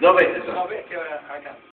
Dos veces. Dos veces acá.